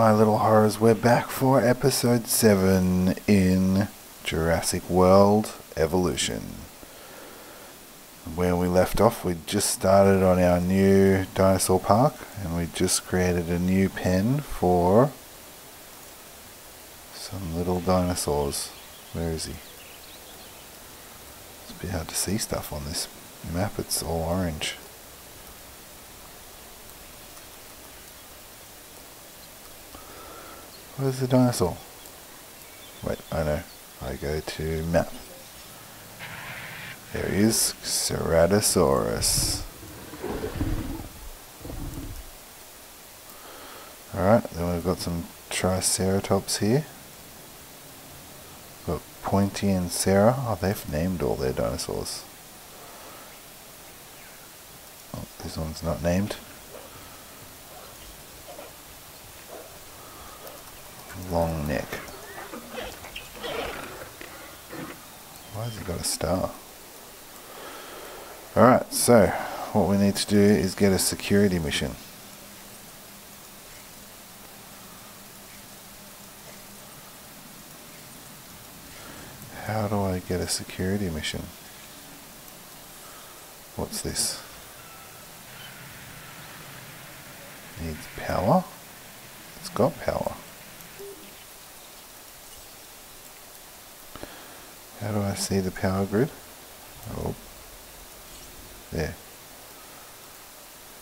my little horrors? We're back for episode 7 in Jurassic World Evolution. Where we left off, we just started on our new dinosaur park and we just created a new pen for some little dinosaurs. Where is he? It's a bit hard to see stuff on this map, it's all orange. Where's the dinosaur? Wait, I know. I go to map. There is Ceratosaurus. Alright, then we've got some Triceratops here. Got Pointy and Sarah. Oh, they've named all their dinosaurs. Oh, this one's not named. Long neck. Why has he got a star? Alright, so what we need to do is get a security mission. How do I get a security mission? What's this? Needs power? It's got power. How do I see the power grid? Oh, there.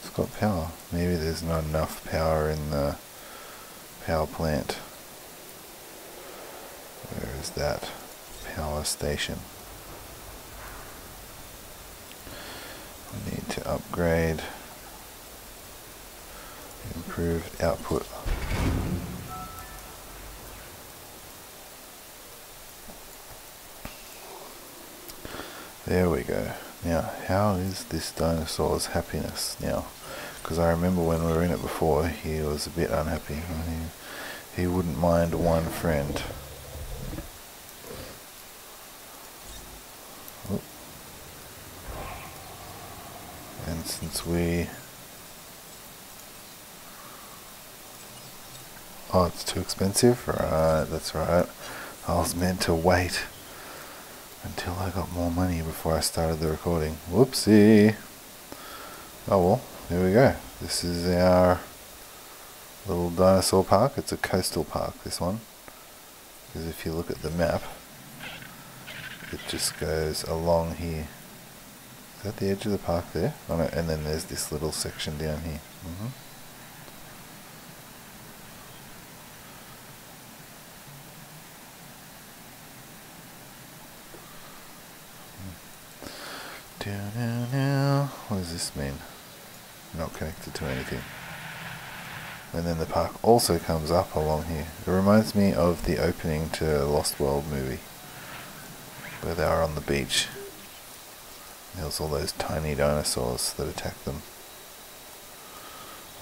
It's got power. Maybe there's not enough power in the power plant. Where is that power station? We need to upgrade improved output. There we go. Now, how is this dinosaur's happiness now? Because I remember when we were in it before, he was a bit unhappy. He, he wouldn't mind one friend. And since we... Oh, it's too expensive? Right, that's right. I was meant to wait until I got more money before I started the recording. Whoopsie. Oh well, here we go. This is our little dinosaur park. It's a coastal park, this one. Because if you look at the map, it just goes along here. Is that the edge of the park there? Oh no, and then there's this little section down here. Mm -hmm. What does this mean? Not connected to anything. And then the park also comes up along here. It reminds me of the opening to Lost World movie. Where they are on the beach. There's all those tiny dinosaurs that attack them.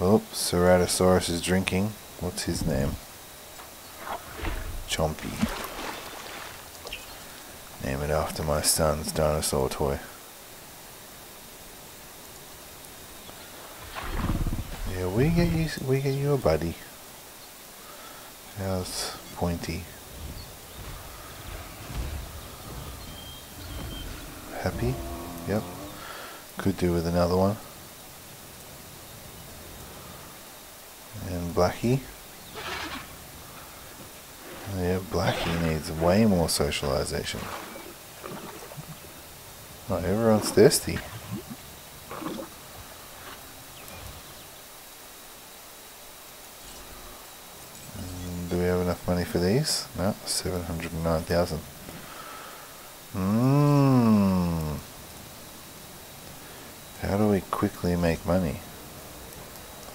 Oh, Ceratosaurus is drinking. What's his name? Chompy. Name it after my son's dinosaur toy. We get you we get you a buddy. That's pointy? Happy? Yep. Could do with another one. And Blackie. Yeah, Blackie needs way more socialization. Oh, everyone's thirsty. money for these? No, 709,000. Hmm. How do we quickly make money?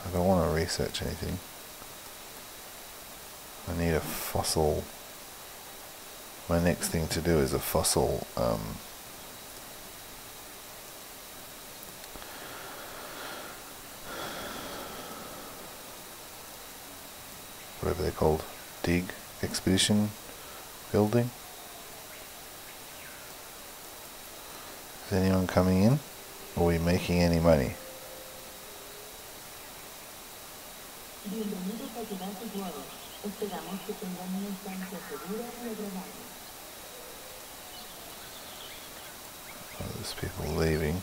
I don't want to research anything. I need a fossil. My next thing to do is a fossil um, whatever they're called dig expedition building. Is anyone coming in? Are we making any money? Oh, there's people leaving.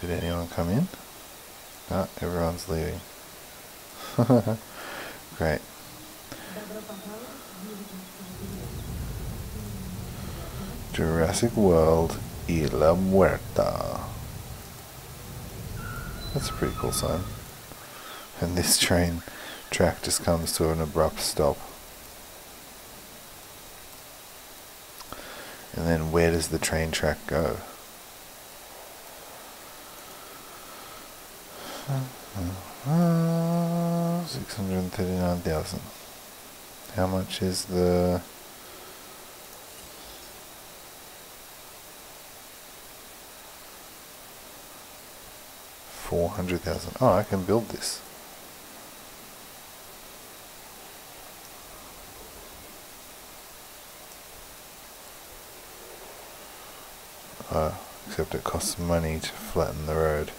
Did anyone come in? No, everyone's leaving. Right. Jurassic World Isla Muerta. That's a pretty cool sign. And this train track just comes to an abrupt stop. And then where does the train track go? Mm -hmm. 639,000. How much is the four hundred thousand? Oh, I can build this. Oh, except it costs money to flatten the road.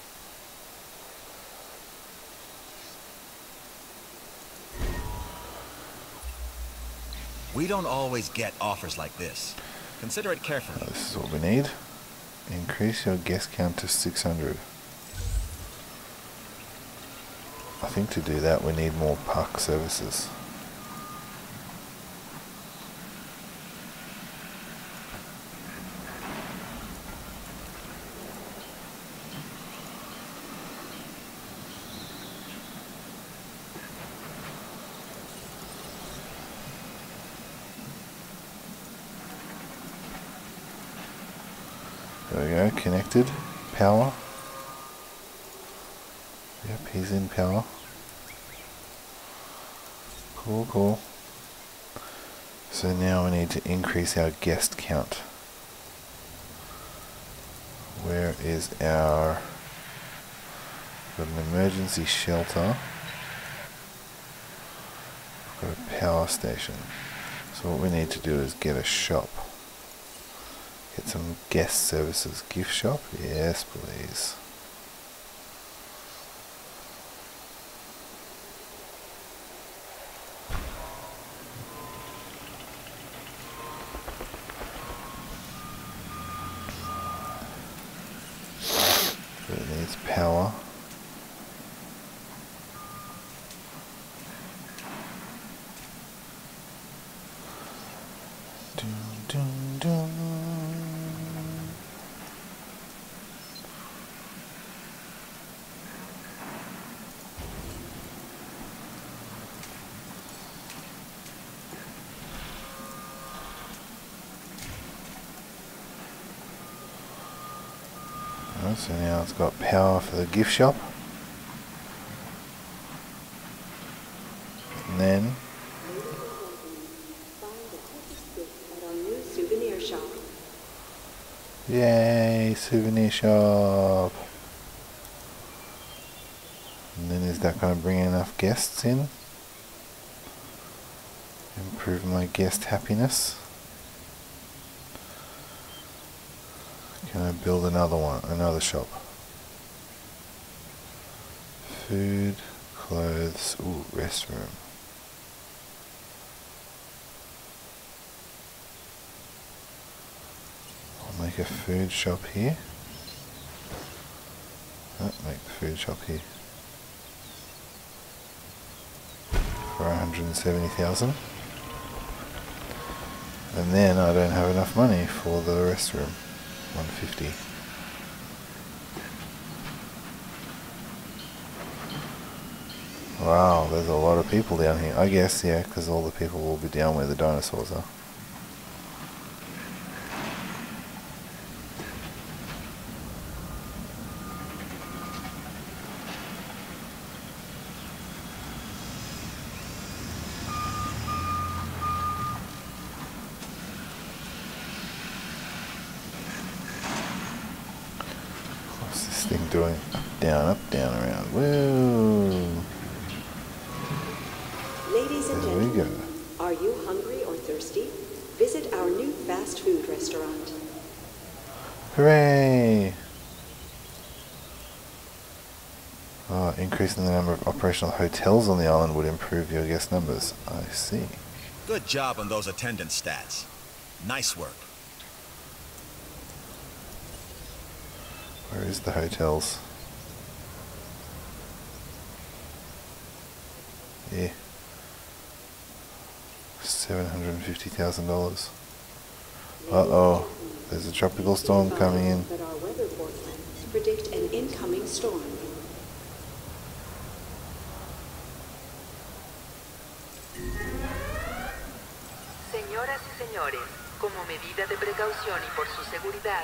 We don't always get offers like this. Consider it Uh, carefully. this is what we need. Increase your guest count to 600. I think to do that we need more park services. There we go, connected. Power. Yep, he's in power. Cool, cool. So now we need to increase our guest count. Where is our... Got an emergency shelter. Got a power station. So what we need to do is get a shop. Get some guest services. Gift shop? Yes, please. So it needs power. Dun, dun, dun. Alright, so now it's got power for the gift shop. And then. Yay, souvenir shop. And then is that going to bring enough guests in? Improve my guest happiness? Can I build another one, another shop? Food, clothes, ooh, restroom. I'll make a food shop here. Oh, make the food shop here. For 170,000. And then I don't have enough money for the restroom. 150. Wow, there's a lot of people down here. I guess, yeah, because all the people will be down where the dinosaurs are. What's this thing doing? Up, down, up, down, around. Whoa! Ladies and There we gentlemen, go. are you hungry or thirsty? Visit our new fast food restaurant. Hooray! Oh, increasing the number of operational hotels on the island would improve your guest numbers. I see. Good job on those attendance stats. Nice work. Where is the hotels? Yeah. Seven hundred and fifty thousand dollars. Uh oh. There's a tropical storm coming in. But our weather forecasts predict an incoming storm. Señoras y señores, como medida de precaución y por su seguridad,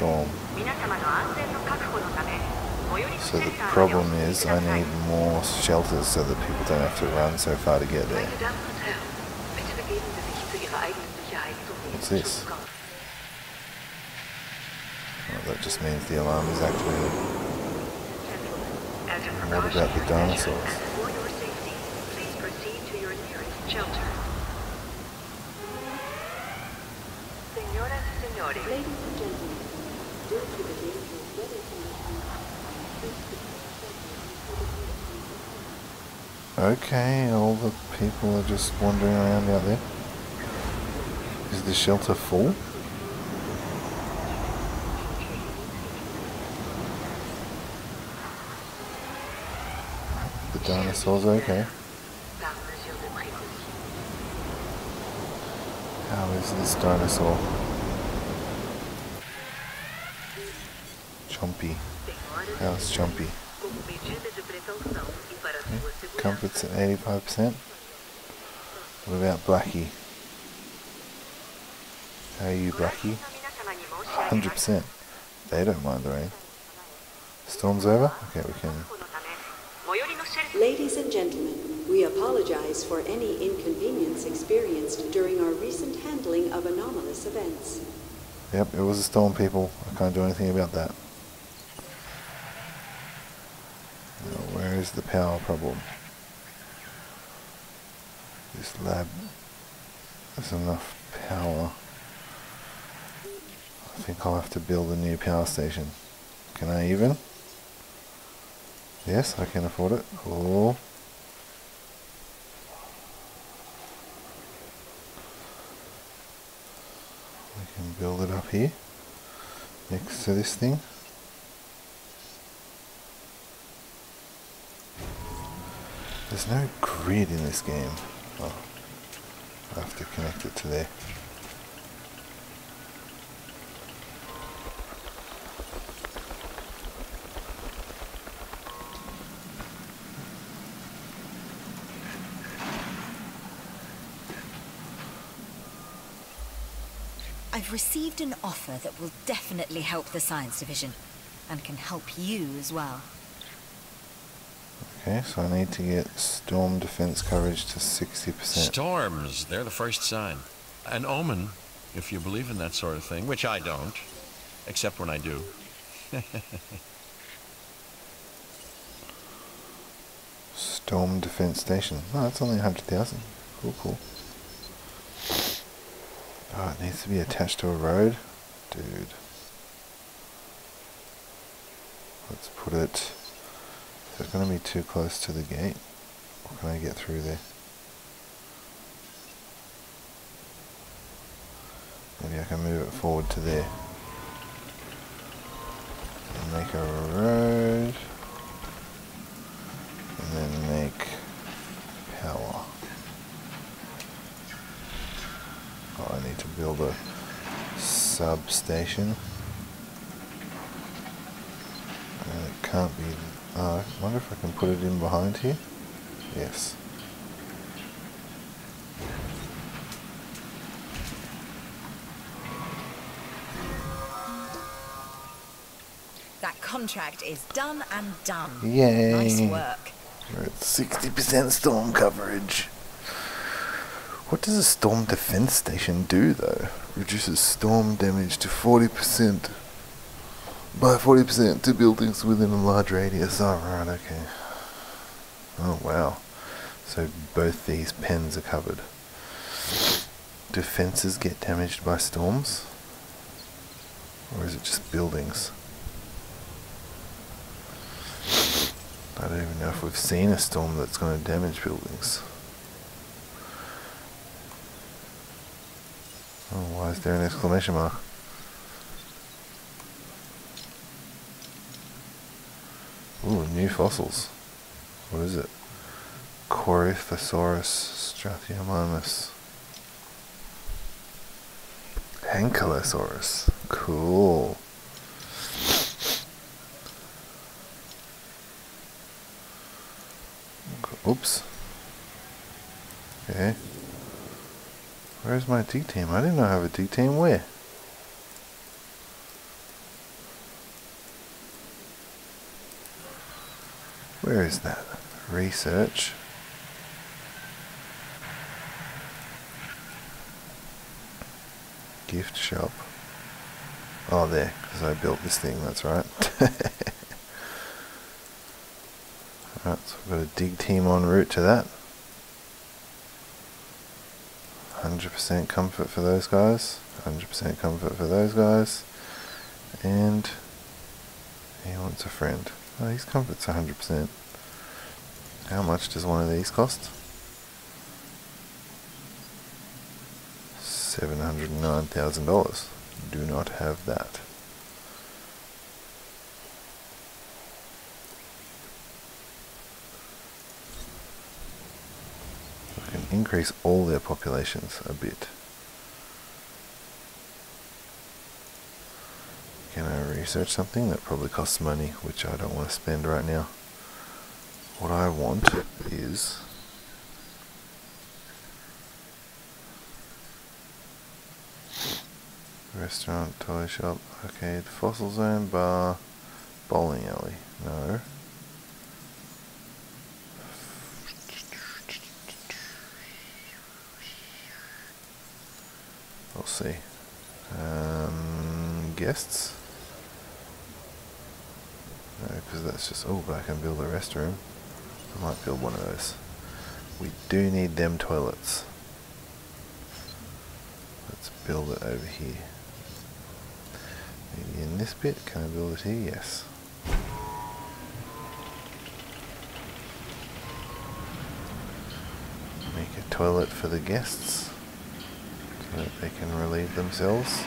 storm. So the problem is I need more shelters so that people don't have to run so far to get there. What's this? Well, that just means the alarm is activated. And what about the dinosaurs? and for your safety, please proceed to your nearest shelter. Señoras y señores, Ladies and gentlemen, due to the dangerous weather conditions, Okay, all the people are just wandering around out there. Is the shelter full? The dinosaurs are okay. How is this dinosaur? Chompy. How's Chompy? Comfort's at 85%. What about Blackie? How are you, Blackie? 100%. They don't mind the rain. Storm's over? Okay, we can. Ladies and gentlemen, we apologize for any inconvenience experienced during our recent handling of anomalous events. Yep, it was a storm, people. I can't do anything about that. Now, where is the power problem? This lab has enough power. I think I'll have to build a new power station. Can I even? Yes, I can afford it. Oh. We can build it up here next to this thing. There's no grid in this game. Oh, I have to connect it to there. I've received an offer that will definitely help the science division and can help you as well. Okay, so I need to get storm defense coverage to 60%. Storms, they're the first sign. An omen, if you believe in that sort of thing, which I don't, except when I do. Storm defense station. Oh, that's only 100,000. Cool, cool. Oh, it needs to be attached to a road? Dude. Let's put it... Is it going to be too close to the gate? Or can I get through there? Maybe I can move it forward to there. And make a road. And then make power. Oh, I need to build a substation. And it can't be. I wonder if I can put it in behind here. Yes. That contract is done and done. Yay. Nice work. We're at 60% storm coverage. What does a storm defense station do though? Reduces storm damage to 40% by 40% to buildings within a large radius. Oh, right, okay. Oh, wow. So both these pens are covered. Do fences get damaged by storms? Or is it just buildings? I don't even know if we've seen a storm that's going to damage buildings. Oh, why is there an exclamation mark? Ooh, new fossils. What is it? Corythosaurus Struthiomimus. Ankylosaurus. Cool. Oops. Okay. Where's my D team? I didn't know I have a D team. Where? Where is that? Research. Gift shop. Oh, there, because I built this thing, that's right. Alright, so we've got a dig team en route to that. 100% comfort for those guys. 100% comfort for those guys. And he wants a friend. Oh, his comfort's 100%. How much does one of these cost? $709,000. Do not have that. We can increase all their populations a bit. Can I research something that probably costs money, which I don't want to spend right now? What I want is restaurant, toy shop, arcade, fossil zone, bar, bowling alley. No. We'll see. Um, guests? No, because that's just, oh, but I can build a restroom. I might build one of those. We do need them toilets. Let's build it over here. Maybe in this bit, can I build it here? Yes. Make a toilet for the guests so that they can relieve themselves.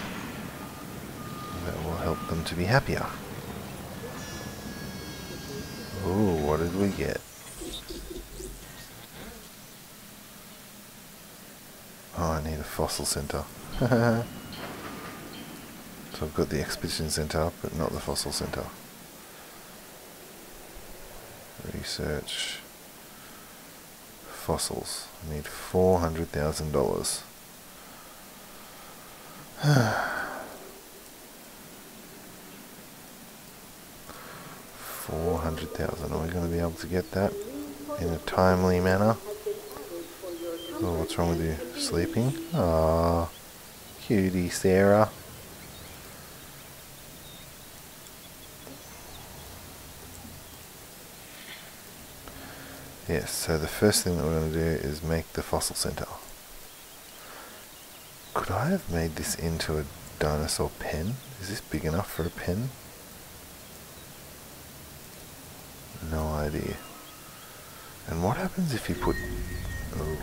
That will help them to be happier. Ooh, what did we get? Oh, I need a fossil center. so I've got the expedition center, but not the fossil center. Research fossils. I need four hundred thousand dollars. Four hundred thousand. Are we going to be able to get that in a timely manner? Oh, what's wrong with you? Sleeping? Ah, cutie Sarah. Yes, so the first thing that we're going to do is make the fossil center. Could I have made this into a dinosaur pen? Is this big enough for a pen? No idea. And what happens if you put... Oh.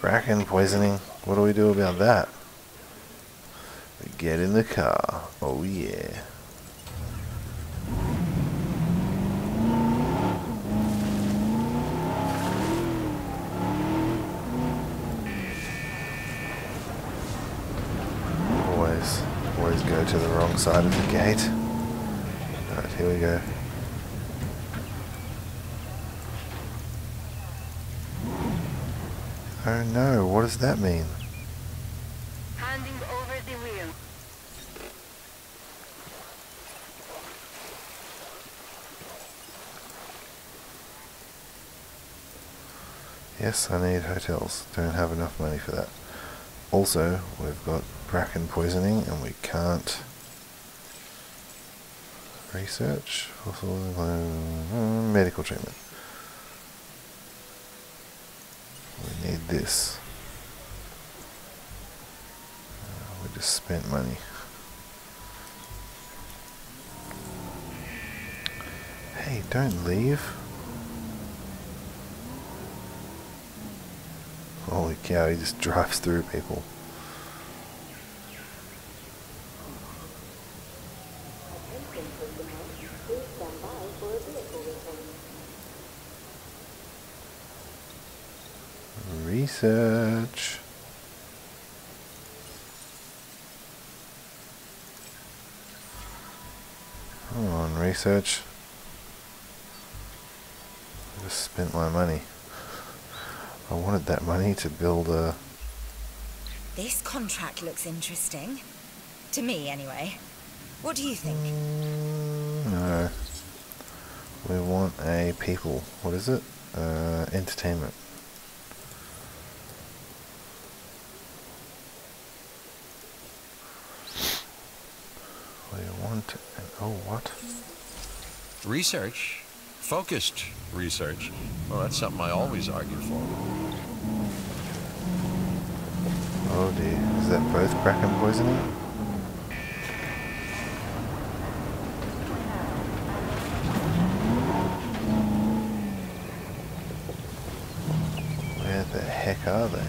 Bracken poisoning. What do we do about that? Get in the car. Oh yeah. Always, always go to the wrong side of the gate. Alright, here we go. Oh no, what does that mean? Handing over the wheel. Yes, I need hotels. Don't have enough money for that. Also, we've got bracken poisoning and we can't research, uh, medical treatment. We need this. Uh, we just spent money. Hey, don't leave. Holy cow, he just drives through people. Attention personnel, please stand by for a vehicle return. Research. Come on, research. I just spent my money. I wanted that money to build a. This contract looks interesting. To me, anyway. What do you think? Mm, no. We want a people. What is it? Uh, entertainment. Oh, what? Research? Focused research? Well, that's something I always argue for. Oh dear. Is that both bracken poisoning? Where the heck are they?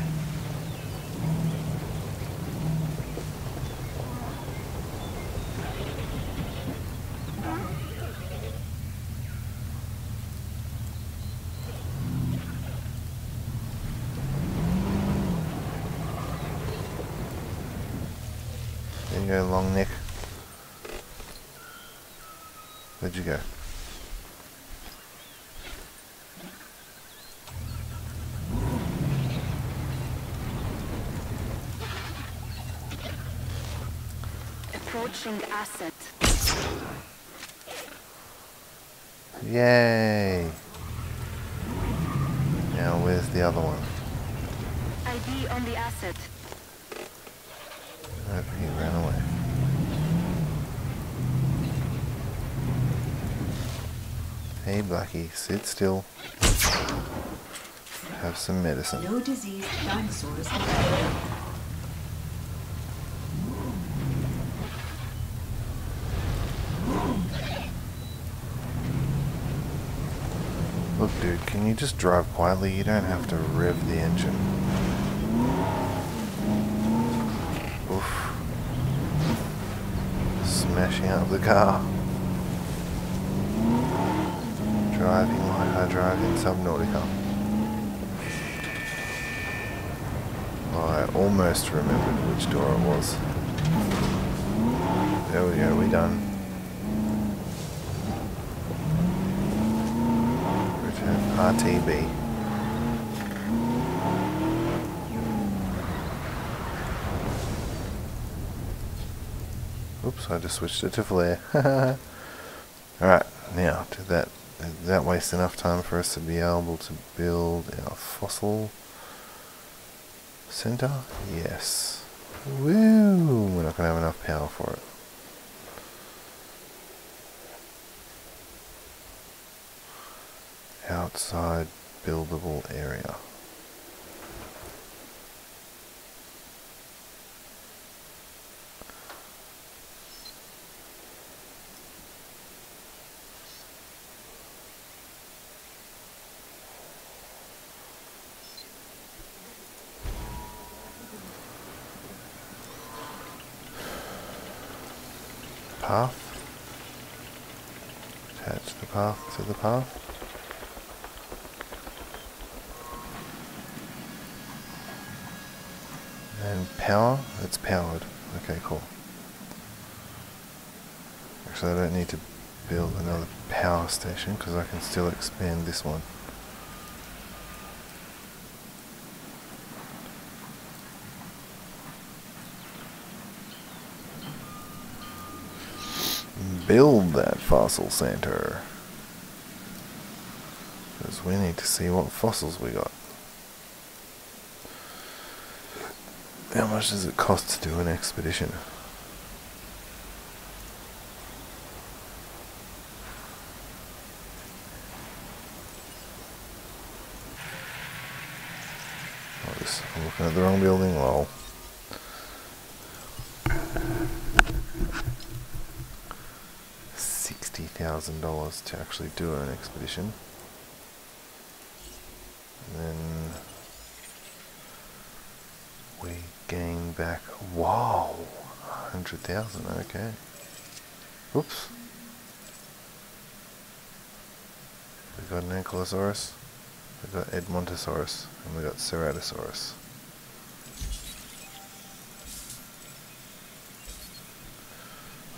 There you go, long neck. Where'd you go? Approaching asset. Yay! Now where's the other one? ID on the asset. Oh, he ran away. Hey Blackie, sit still. Have some medicine. No diseased dinosaurs. Look dude, can you just drive quietly? You don't have to rev the engine. Oof. Smashing out of the car. Driving like I drive in Subnautica. I almost remembered which door it was. There we go, we done. Return RTB. Oops, I just switched it to flare. Alright, now, did that, did that waste enough time for us to be able to build our fossil center? Yes. Woo! We're not going to have enough power for it. Outside buildable area. Path. Attach the path to the path. And power, it's powered. Okay, cool. Actually, I don't need to build another power station because I can still expand this one. Build that fossil center. Because we need to see what fossils we got. How much does it cost to do an expedition? Oh, I'm looking at the wrong building. Lol. Sixty thousand dollars to actually do an expedition. And then we gain back. Wow, hundred thousand. Okay. Oops. We got an Ankylosaurus. We got Edmontosaurus, and we got Ceratosaurus.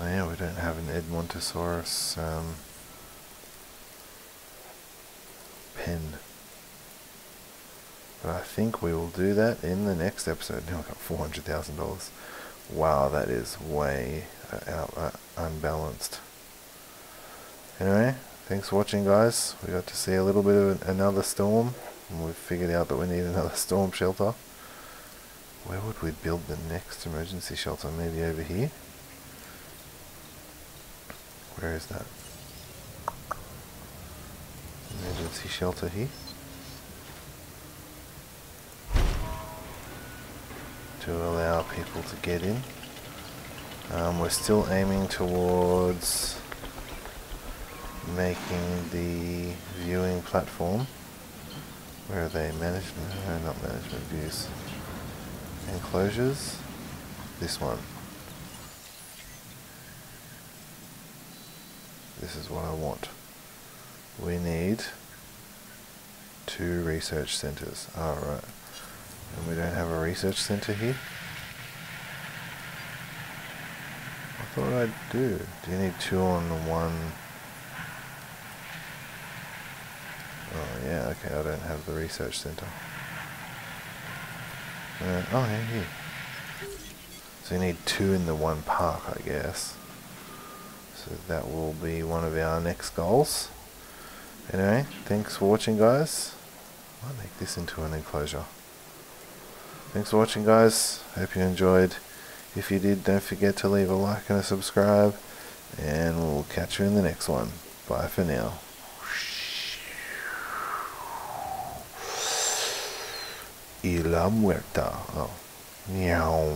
Oh yeah, we don't have an Edmontosaurus um, pen. But I think we will do that in the next episode. Now I've got four hundred thousand dollars. Wow, that is way uh, out, uh, unbalanced. Anyway, thanks for watching, guys. We got to see a little bit of an, another storm, and we've figured out that we need another storm shelter. Where would we build the next emergency shelter? Maybe over here. Where is that? Emergency shelter here. To allow people to get in. Um, we're still aiming towards making the viewing platform. Where are they? Management? No, not management views. Enclosures. This one. This is what I want. We need two research centers. Alright. And we don't have a research center here? I thought I'd do. Do you need two on one? Oh yeah, okay, I don't have the research center. Uh, oh yeah, here. So you need two in the one park, I guess. So that will be one of our next goals. Anyway, thanks for watching guys. I might make this into an enclosure. Thanks for watching guys. Hope you enjoyed. If you did, don't forget to leave a like and a subscribe. And we'll catch you in the next one. Bye for now. Isla Muerta. Oh. Meow.